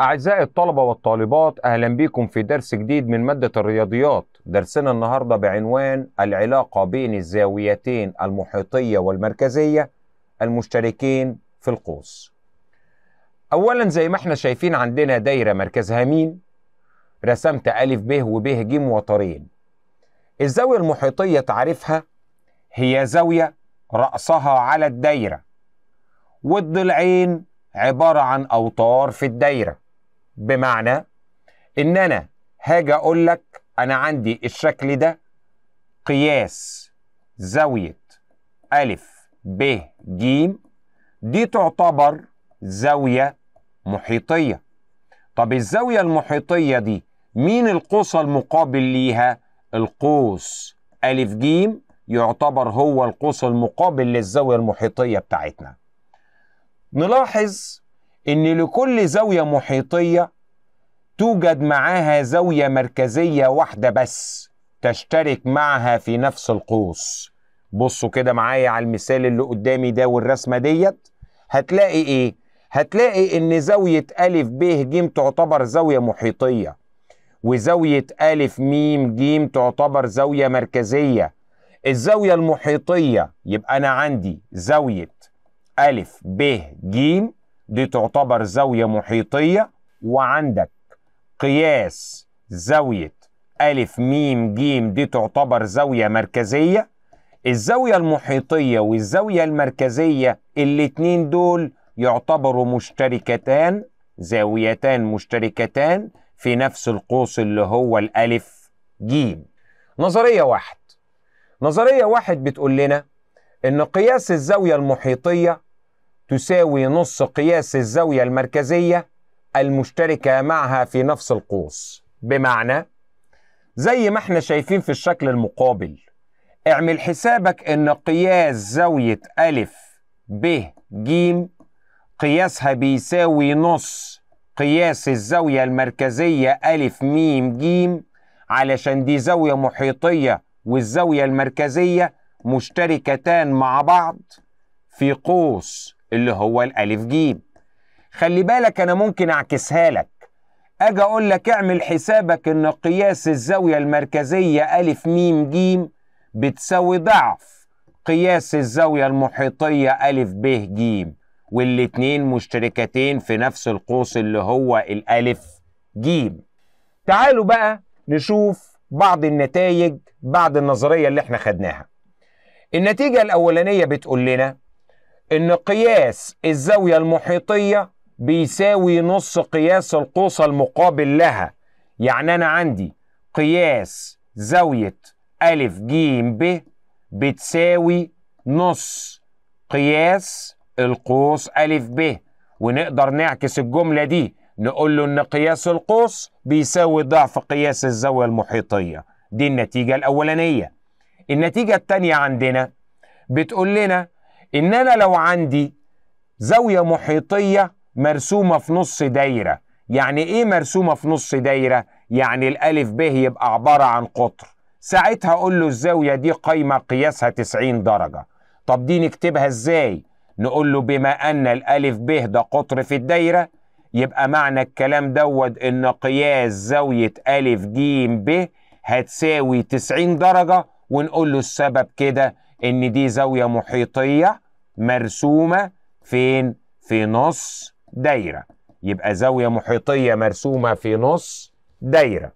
أعزائي الطلبة والطالبات أهلا بكم في درس جديد من مادة الرياضيات. درسنا النهاردة بعنوان العلاقة بين الزاويتين المحيطية والمركزية المشتركين في القوس. أولا زي ما إحنا شايفين عندنا دايرة مركزها مين؟ رسمت ألف ب وب ج وترين. الزاوية المحيطية تعرفها هي زاوية رأسها على الدايرة والضلعين عبارة عن أوتار في الدايرة. بمعنى إن أنا هاجي أقول لك أنا عندي الشكل ده قياس زاوية ألف ب ج دي تعتبر زاوية محيطية طب الزاوية المحيطية دي مين القوس المقابل ليها؟ القوس ألف ج يعتبر هو القوس المقابل للزاوية المحيطية بتاعتنا نلاحظ إن لكل زاوية محيطية توجد معاها زاوية مركزية واحدة بس تشترك معها في نفس القوس. بصوا كده معايا على المثال اللي قدامي ده والرسمة ديت. هتلاقي إيه؟ هتلاقي إن زاوية ألف ب ج تعتبر زاوية محيطية وزاوية ألف م ج تعتبر زاوية مركزية. الزاوية المحيطية يبقى أنا عندي زاوية ألف ب ج دي تعتبر زاوية محيطية. وعندك قياس زاوية ألف م ج دي تعتبر زاوية مركزية. الزاوية المحيطية والزاوية المركزية الاتنين دول يعتبروا مشتركتان زاويتان مشتركتان في نفس القوس اللي هو الألف ج نظرية واحد. نظرية واحد بتقول لنا إن قياس الزاوية المحيطية تساوي نص قياس الزاوية المركزية المشتركة معها في نفس القوس. بمعنى زي ما إحنا شايفين في الشكل المقابل اعمل حسابك إن قياس زاوية ألف ب ج قياسها بيساوي نص قياس الزاوية المركزية ألف م ج علشان دي زاوية محيطية والزاوية المركزية مشتركتان مع بعض في قوس اللي هو الألف ج خلي بالك أنا ممكن أعكسها لك. أجي أقول لك اعمل حسابك إن قياس الزاوية المركزية ألف م ج بتساوي ضعف. قياس الزاوية المحيطية ألف ب ج والاتنين مشتركتين في نفس القوس اللي هو الألف ج تعالوا بقى نشوف بعض النتائج بعد النظرية اللي إحنا خدناها. النتيجة الأولانية بتقول لنا إن قياس الزاوية المحيطية بيساوي نص قياس القوس المقابل لها. يعني أنا عندي قياس زاوية ألف ج ب بتساوي نص قياس القوس ألف ب ونقدر نعكس الجملة دي. نقول له إن قياس القوس بيساوي ضعف قياس الزاوية المحيطية. دي النتيجة الأولانية. النتيجة التانية عندنا بتقول لنا إن أنا لو عندي زاوية محيطية مرسومة في نص دايرة يعني إيه مرسومة في نص دايرة؟ يعني الألف ب يبقى عبارة عن قطر ساعتها أقول له الزاوية دي قايمة قياسها 90 درجة طب دي نكتبها إزاي؟ نقول له بما أن الألف ب ده قطر في الدايرة يبقى معنى الكلام دوت إن قياس زاوية ألف ج ب هتساوي 90 درجة ونقول له السبب كده إن دي زاوية محيطية مرسومة فين؟ في نص دايرة. يبقى زاوية محيطية مرسومة في نص دايرة.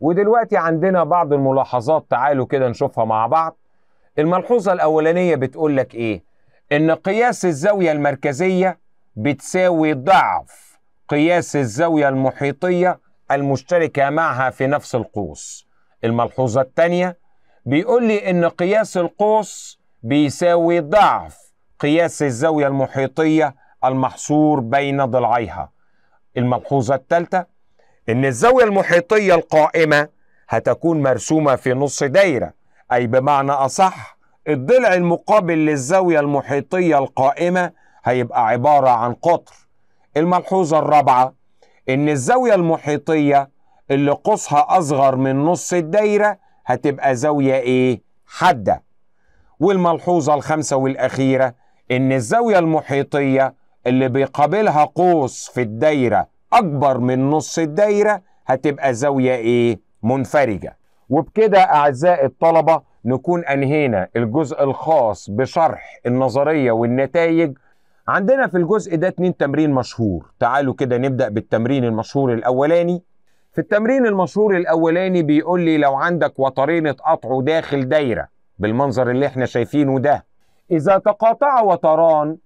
ودلوقتي عندنا بعض الملاحظات تعالوا كده نشوفها مع بعض. الملحوظة الأولانية بتقول لك إيه؟ إن قياس الزاوية المركزية بتساوي ضعف قياس الزاوية المحيطية المشتركة معها في نفس القوس. الملحوظة الثانية بيقول لي إن قياس القوس بيساوي ضعف قياس الزاوية المحيطية المحصور بين ضلعيها الملحوظة الثالثة إن الزاوية المحيطية القائمة هتكون مرسومة في نص دايرة أي بمعنى أصح الضلع المقابل للزاوية المحيطية القائمة هيبقى عبارة عن قطر الملحوظة الرابعة إن الزاوية المحيطية اللي قوسها أصغر من نص الدايرة هتبقى زاوية إيه؟ حادة. والملحوظة الخامسة والأخيرة إن الزاوية المحيطية اللي بيقابلها قوس في الدايرة أكبر من نص الدايرة هتبقى زاوية إيه؟ منفرجة. وبكده أعزائي الطلبة نكون أنهينا الجزء الخاص بشرح النظرية والنتائج. عندنا في الجزء ده اتنين تمرين مشهور. تعالوا كده نبدأ بالتمرين المشهور الأولاني. في التمرين المشهور الأولاني بيقول لي لو عندك وترين اتقطعوا داخل دايرة بالمنظر اللي إحنا شايفينه ده إذا تقاطع وتران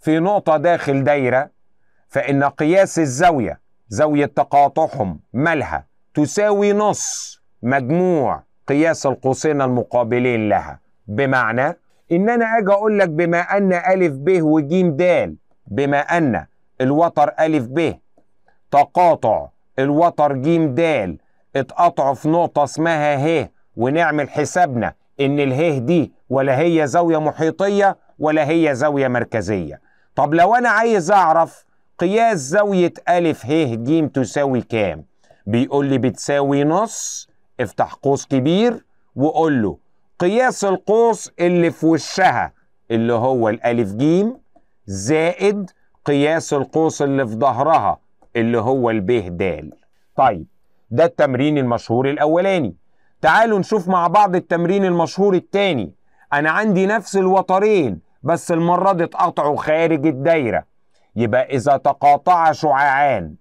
في نقطة داخل دايرة فإن قياس الزاوية زاوية تقاطعهم مالها تساوي نص مجموع قياس القوسين المقابلين لها. بمعنى إن أنا أجي أقول لك بما أن ألف ب وج د بما أن الوتر ألف ب تقاطع الوتر ج د اتقطعوا في نقطة اسمها ه ونعمل حسابنا إن اله دي ولا هي زاوية محيطية ولا هي زاوية مركزية. طب لو أنا عايز أعرف قياس زاوية ألف ه ج تساوي كام؟ بيقول لي بتساوي نص افتح قوس كبير وقول له قياس القوس اللي في وشها اللي هو الألف ج زائد قياس القوس اللي في ظهرها اللي هو الب د طيب ده التمرين المشهور الأولاني. تعالوا نشوف مع بعض التمرين المشهور التاني. أنا عندي نفس الوترين بس المرة دي اتقطعوا خارج الدايرة. يبقى إذا تقاطع شعاعان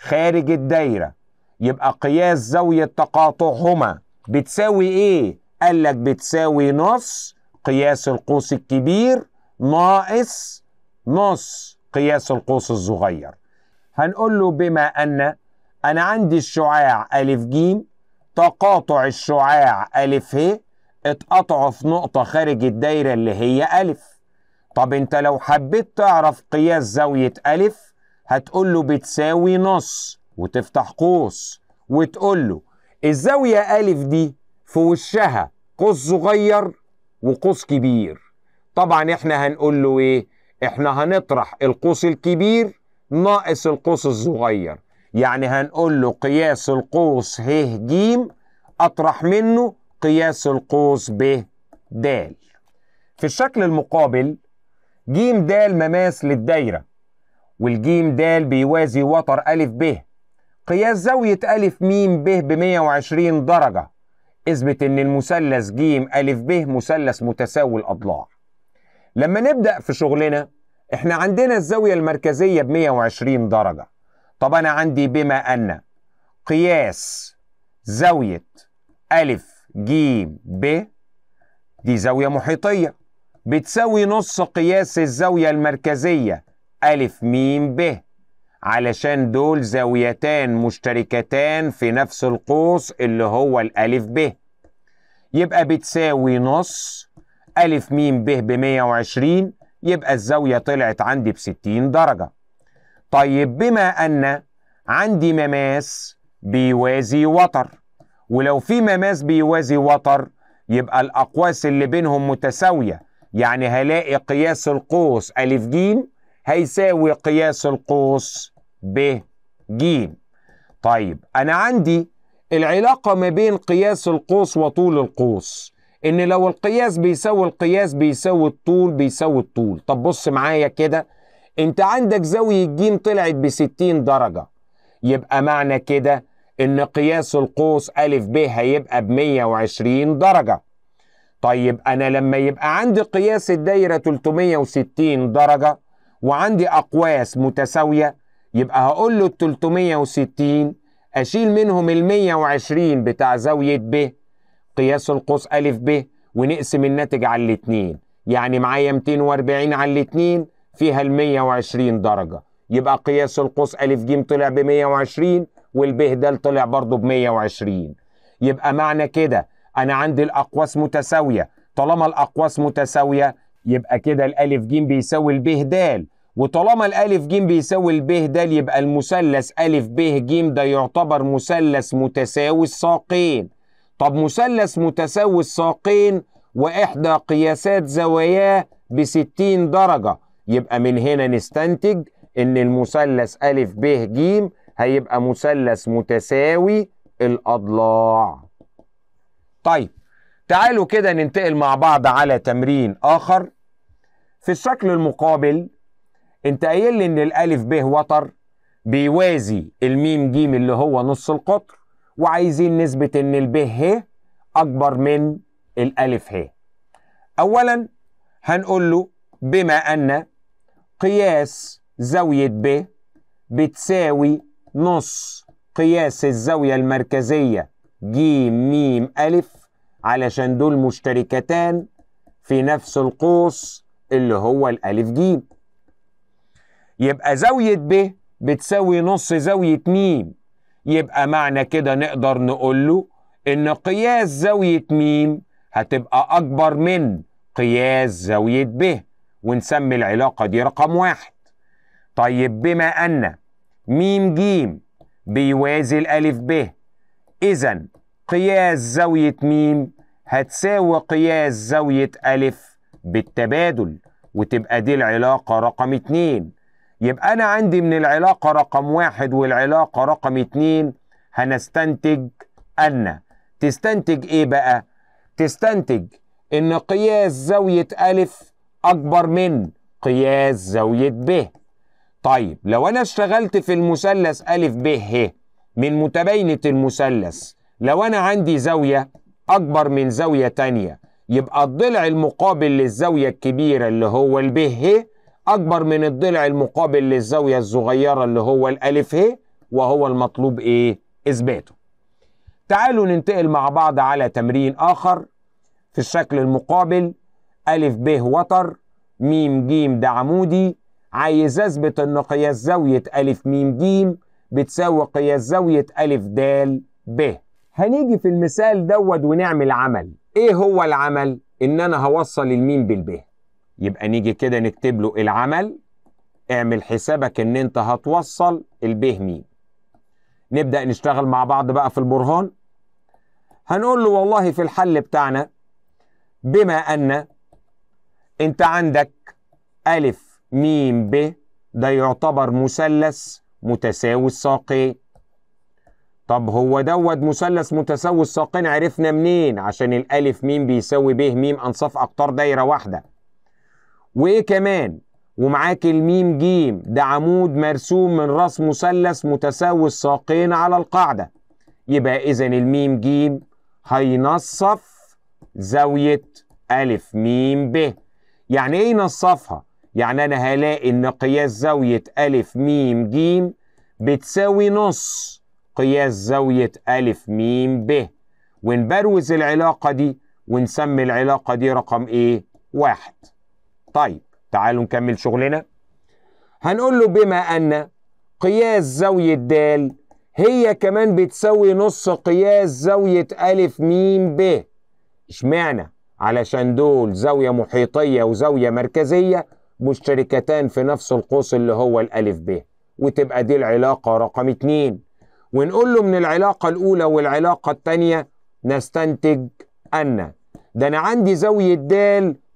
خارج الدايرة يبقى قياس زاوية تقاطعهما بتساوي إيه؟ قال لك بتساوي نص قياس القوس الكبير ناقص نص قياس القوس الصغير. هنقول له بما أن أنا عندي الشعاع ألف ج تقاطع الشعاع ألف ه اتقطعوا في نقطة خارج الدايرة اللي هي ألف. طب انت لو حبيت تعرف قياس زاوية ألف هتقول له بتساوي نص وتفتح قوس وتقول له الزاوية ألف دي في وشها قوس صغير وقوس كبير. طبعا إحنا هنقول له إيه؟ إحنا هنطرح القوس الكبير ناقص القوس الصغير. يعني هنقول له قياس القوس ه ج أطرح منه قياس القوس ب د في الشكل المقابل ج د مماس للدايرة والجيم د بيوازي وتر أ ب. قياس زاوية أ م ب ب 120 درجة إثبت إن المثلث ج أ ب مثلث متساوي الأضلاع. لما نبدأ في شغلنا إحنا عندنا الزاوية المركزية ب 120 درجة. طب أنا عندي بما أن قياس زاوية أ ج ب دي زاوية محيطية. بتساوي نص قياس الزاوية المركزية. أ م ب. علشان دول زاويتان مشتركتان في نفس القوس اللي هو الألف ب. يبقى بتساوي نص. أ م ب ب 120 يبقى الزاوية طلعت عندي ب 60 درجة. طيب بما أن عندي مماس بيوازي وتر. ولو في مماس بيوازي وتر يبقى الأقواس اللي بينهم متساوية. يعني هلاقي قياس القوس أ ج هيساوي قياس القوس ب ج طيب أنا عندي العلاقة ما بين قياس القوس وطول القوس. إن لو القياس بيساوي القياس بيساوي الطول بيساوي الطول. طب بص معايا كده. أنت عندك زاوية ج طلعت ب 60 درجة. يبقى معنى كده إن قياس القوس أ ب هيبقى ب 120 درجة. طيب أنا لما يبقى عندي قياس الدايرة 360 درجة وعندي أقواس متساوية يبقى هقول له ال 360 أشيل منهم ال 120 بتاع زاوية ب قياس القوس أ ب ونقسم الناتج على الاتنين. يعني معايا 240 على الاتنين فيها ال 120 درجة. يبقى قياس القوس أ ج طلع ب 120 والب د طلع برضه ب 120 يبقى معنى كده أنا عندي الأقواس متساوية. طالما الأقواس متساوية يبقى كده الألف ج بيساوي الب د وطالما الألف ج بيساوي الب د يبقى المثلث أ ب ج ده يعتبر مثلث متساوي الساقين. طب مثلث متساوي الساقين وإحدى قياسات زواياه ب 60 درجة. يبقى من هنا نستنتج إن المثلث أ ب ج هيبقى مثلث متساوي الأضلاع. طيب تعالوا كده ننتقل مع بعض على تمرين آخر. في الشكل المقابل انت قايل لي إن الألف ب وتر بيوازي الميم جيم اللي هو نص القطر وعايزين نثبت إن الب ه أكبر من الألف ه. اولا هنقول له بما أن قياس زاوية ب بتساوي نص قياس الزاوية المركزية ج م ألف علشان دول مشتركتان في نفس القوس اللي هو الألف ج يبقى زاوية ب بتساوي نص زاوية م يبقى معنى كده نقدر نقول له إن قياس زاوية م هتبقى أكبر من قياس زاوية ب ونسمي العلاقة دي رقم واحد. طيب بما أن م ج بيوازي الألف ب. إذا قياس زاوية م هتساوي قياس زاوية ألف بالتبادل وتبقى دي العلاقة رقم اتنين. يبقى أنا عندي من العلاقة رقم واحد والعلاقة رقم اتنين هنستنتج أن. تستنتج إيه بقى؟ تستنتج إن قياس زاوية ألف أكبر من قياس زاوية ب. طيب لو أنا اشتغلت في المثلث ألف ب ه من متباينة المثلث لو أنا عندي زاوية أكبر من زاوية تانية يبقى الضلع المقابل للزاوية الكبيرة اللي هو الب ه أكبر من الضلع المقابل للزاوية الصغيرة اللي هو الألف ه وهو المطلوب إيه؟ إثباته. تعالوا ننتقل مع بعض على تمرين آخر في الشكل المقابل ألف ب وتر م ج ده عمودي عايز أثبت إن قياس زاوية ألف م ج بتساوي قياس زاوية ألف د ب. هنيجي في المثال دوت ونعمل عمل. إيه هو العمل؟ إن أنا هوصل الميم بالب. يبقى نيجي كده نكتب له العمل اعمل حسابك إن أنت هتوصل البه ميم نبدأ نشتغل مع بعض بقى في البرهان هنقول له والله في الحل بتاعنا بما أن أنت عندك ألف ميم ب ده يعتبر مثلث متساوي الساقين. طب هو دوت مثلث متساوي الساقين عرفنا منين؟ عشان الألف ميم بيساوي ب ميم أنصاف أقطار دايرة واحدة. وإيه كمان؟ ومعاك الميم جيم ده عمود مرسوم من راس مثلث متساوي الساقين على القاعدة. يبقى إذا الميم جيم هينصف زاوية ألف ميم ب. يعني إيه ينصفها؟ يعني أنا هلاقي إن قياس زاوية ألف ميم جيم بتساوي نص قياس زاوية ألف ميم ب ونبروز العلاقة دي ونسمي العلاقة دي رقم إيه؟ واحد طيب تعالوا نكمل شغلنا هنقول له بما أن قياس زاوية د هي كمان بتساوي نص قياس زاوية ألف ميم ب إشمعنى؟ علشان دول زاوية محيطية وزاوية مركزية مشتركتان في نفس القوس اللي هو الألف ب وتبقى دي العلاقة رقم اتنين ونقول له من العلاقة الأولى والعلاقة التانية نستنتج أن ده أنا عندي زاوية د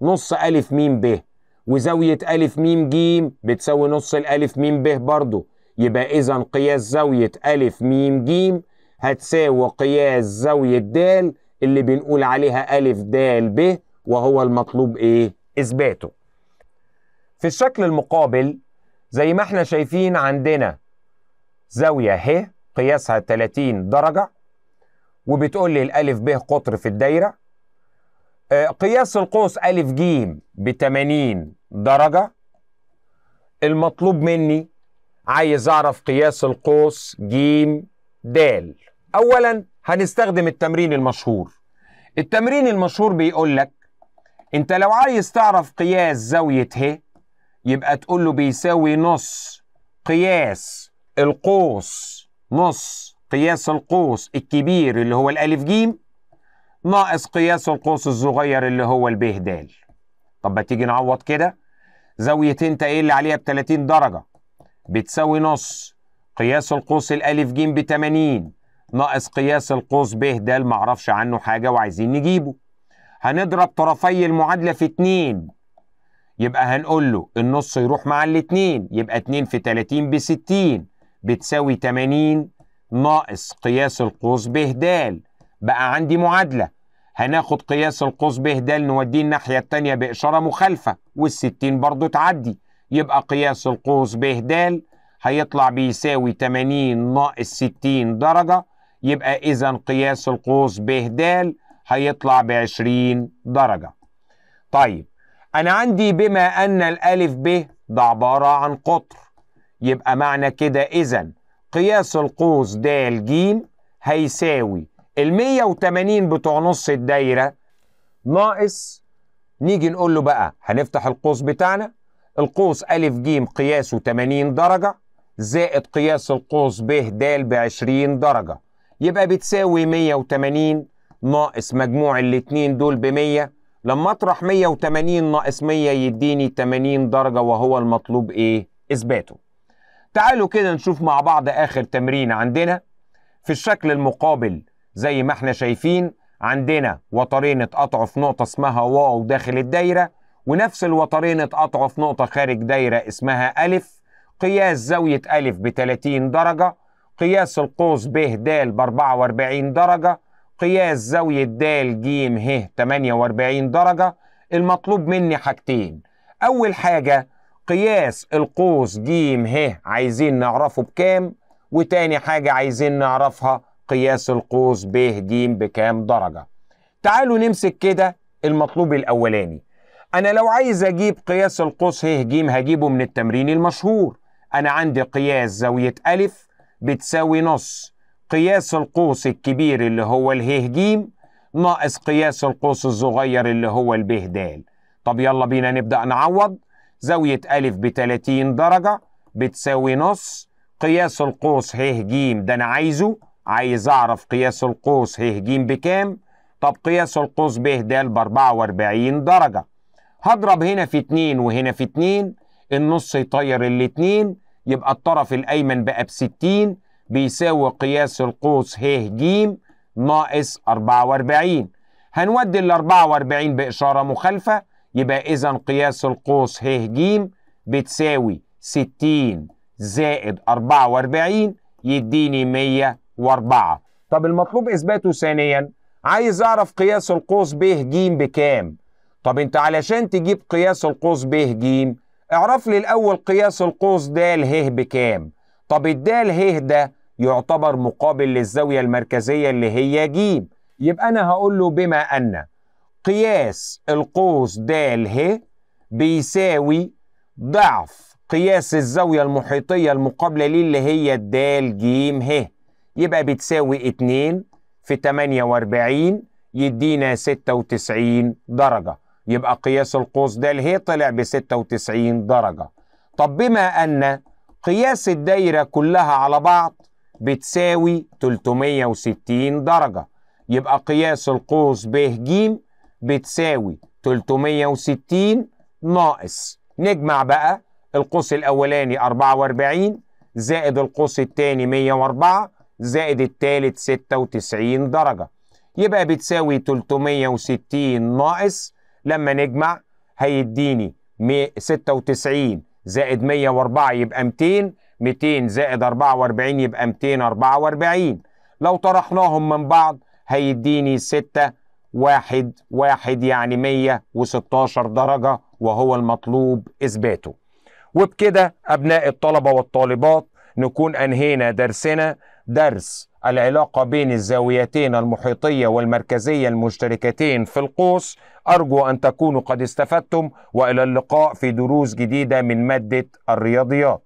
نص ألف ميم ب وزاوية ألف ميم ج بتساوي نص الألف ميم ب برضه يبقى إذا قياس زاوية ألف ميم ج هتساوي قياس زاوية د اللي بنقول عليها ألف د ب وهو المطلوب إيه؟ إثباته. في الشكل المقابل زي ما إحنا شايفين عندنا زاوية ه قياسها 30 درجة وبتقول لي الألف ب قطر في الدايرة. قياس القوس ألف ج ب 80 درجة. المطلوب مني عايز أعرف قياس القوس ج د. أولا هنستخدم التمرين المشهور. التمرين المشهور بيقول لك أنت لو عايز تعرف قياس زاوية ه يبقى تقول له بيساوي نص قياس القوس نص قياس القوس الكبير اللي هو الألف ج ناقص قياس القوس الصغير اللي هو الب د طب ما تيجي نعوض كده؟ زاوية انت إيه اللي عليها ب 30 درجة؟ بتساوي نص قياس القوس الألف ج ب 80 ناقص قياس القوس ب د معرفش عنه حاجة وعايزين نجيبه. هنضرب طرفي المعادلة في 2 يبقى هنقول له النص يروح مع الاتنين يبقى 2 في 30 ب 60 بتساوي 80 ناقص قياس القوس ب د بقى عندي معادلة هناخد قياس القوس ب د نوديه الناحية التانية بإشارة مخالفة والستين برضو تعدي. يبقى قياس القوس ب د هيطلع بيساوي 80 ناقص 60 درجة. يبقى إذا قياس القوس ب د هيطلع ب 20 درجة. طيب أنا عندي بما أن الألف ب ده عبارة عن قطر. يبقى معنى كده إذا قياس القوس د ج هيساوي ال 180 بتوع نص الدايرة. ناقص نيجي نقول له بقى هنفتح القوس بتاعنا. القوس أ ج قياسه 80 درجة زائد قياس القوس ب د ب 20 درجة. يبقى بتساوي 180 ناقص مجموع الاتنين دول ب 100 لما اطرح 180 ناقص 100 يديني 80 درجة وهو المطلوب إيه؟ إثباته. تعالوا كده نشوف مع بعض آخر تمرين عندنا في الشكل المقابل زي ما إحنا شايفين عندنا وترين اتقطعوا في نقطة اسمها واو داخل الدايرة ونفس الوترين اتقطعوا في نقطة خارج دايرة اسمها ألف قياس زاوية ألف ب 30 درجة قياس القوس ب د ب 44 درجة قياس زاوية د ج ه 48 درجة المطلوب مني حاجتين. أول حاجة قياس القوس ج ه عايزين نعرفه بكام؟ وتاني حاجة عايزين نعرفها قياس القوس ب ج بكام درجة. تعالوا نمسك كده المطلوب الأولاني. أنا لو عايز أجيب قياس القوس ه ج هجيبه من التمرين المشهور. أنا عندي قياس زاوية أ بتساوي نص. قياس القوس الكبير اللي هو اله ج ناقص قياس القوس الصغير اللي هو الب د طب يلا بينا نبدأ نعوض. زاوية أ ب 30 درجة بتساوي نص. قياس القوس ه ج ده أنا عايزه. عايز أعرف قياس القوس ه ج بكام؟ طب قياس القوس ب د ب 44 درجة. هضرب هنا في 2 وهنا في 2 النص يطير الاتنين يبقى الطرف الأيمن بقى ب 60 بيساوي قياس القوس ه ج ناقص 44 هنودي ال 44 بإشارة مخالفة يبقى إذا قياس القوس ه ج بتساوي 60 زائد 44 يديني 104 طب المطلوب إثباته ثانيا عايز أعرف قياس القوس ب ج بكام؟ طب أنت علشان تجيب قياس القوس ب ج اعرف لي الأول قياس القوس د ه بكام؟ طب الدال ه ده يعتبر مقابل للزاوية المركزية اللي هي ج. يبقى أنا هقول له بما أن قياس القوس د ه بيساوي ضعف قياس الزاوية المحيطية المقابلة ليه اللي هي د ج ه. يبقى بتساوي 2 في 48 يدينا 96 درجة. يبقى قياس القوس د ه طلع ب 96 درجة. طب بما أن قياس الدايرة كلها على بعض بتساوي 360 درجة. يبقى قياس القوس ب ج بتساوي 360 ناقص. نجمع بقى القوس الأولاني 44 زائد القوس الثاني 104 زائد الثالث 96 درجة. يبقى بتساوي 360 ناقص. لما نجمع هيديني 96 زائد 104 يبقى 200 200 زائد 44 يبقى 244 لو طرحناهم من بعض هيديني 6 واحد واحد يعني 116 درجة وهو المطلوب إثباته. وبكده أبناء الطلبة والطالبات نكون أنهينا درسنا درس العلاقة بين الزاويتين المحيطية والمركزية المشتركتين في القوس. أرجو أن تكونوا قد استفدتم وإلى اللقاء في دروس جديدة من مادة الرياضيات.